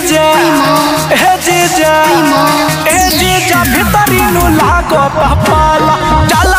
जीजा। हे जीजा। हे जीजा भीतरी नु लागो पाला जाला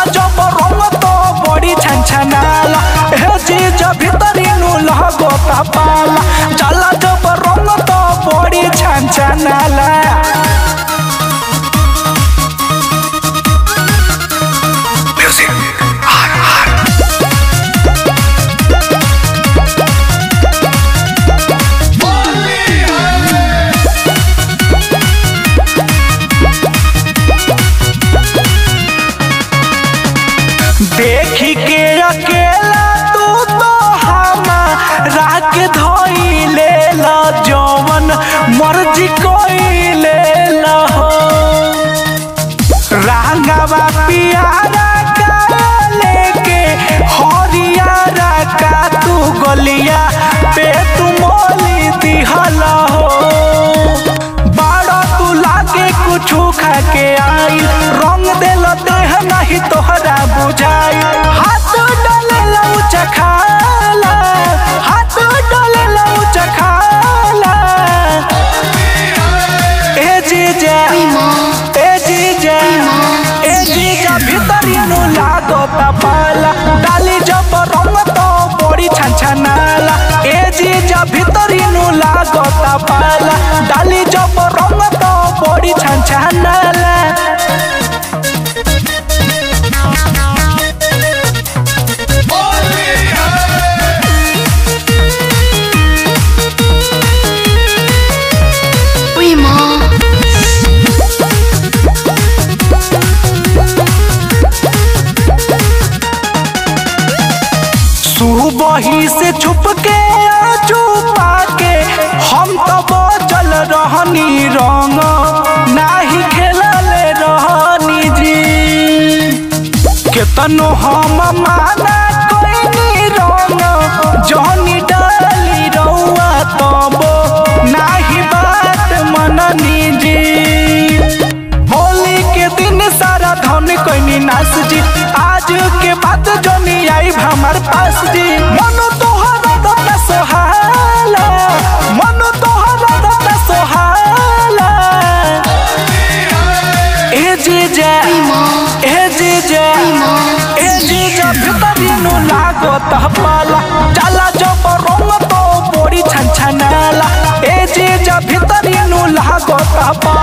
धोई ले ला जौवन मर्ज़ी कोई ले ला हो रंगवा पियारा का लेके हरियारा का तू गलिया पे तू मोली दिहला हो। बाड़ा तू लागे कुछ खा के आई, रंग दिल देह नहीं तोहरा। जीजा primo, ए जीजा ए जीजा भीतरी नु लागो पाला डाली जब रंग तो बड़ी छनछनाला ए जीजा भीतरी नु लागो पाला डाली सुबही से छुप के छुपा के हम तो बचल रहनी रंग, नाही खेलल रहनी जी। केतनो हम माना कोई रंग, जहनी डाली रउआ तबो, नाही बात मननी जी। होली के दिन सारा धन कोई नास जी आई पास जी मनो तोहरा दत्ता सोहाला मनो तोहरा दत्ता सोहाला ए जीजा ए जीजा ए जीजा भीतरी नु लागो तहपाला जाला जब रंग तो बड़ी छनछनाला ए जीजा भीतरी नु लागो तहपाला